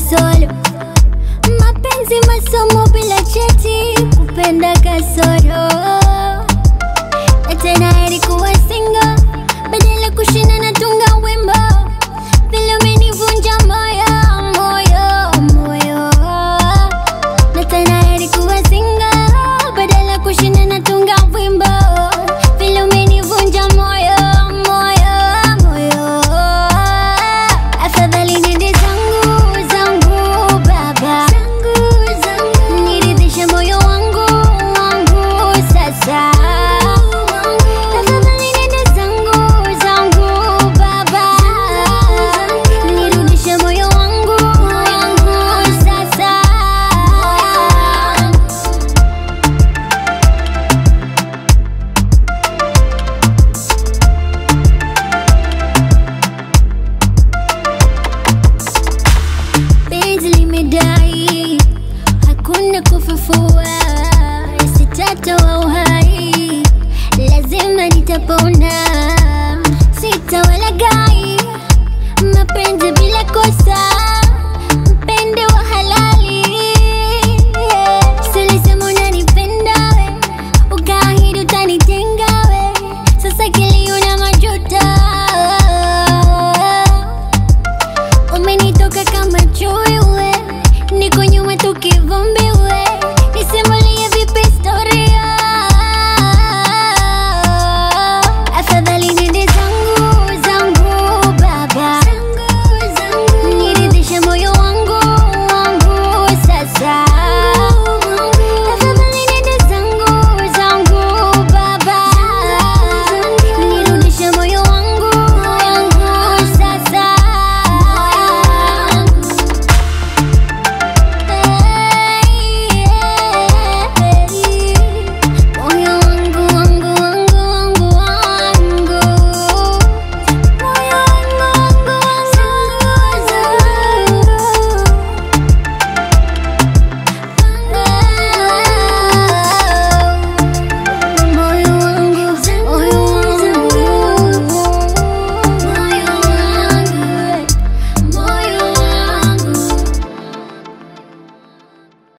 solo. Mapenzi masomo bila cheti, kupenda kasoro limedai hakuna kufufua sitatoa uhai. Lazima nitapona sitawalagai mapenzi bila kosa mpende wa halali. Silisema ukaahidi sasa kilio na umenitoka kama chui niko nyuma tukivumbi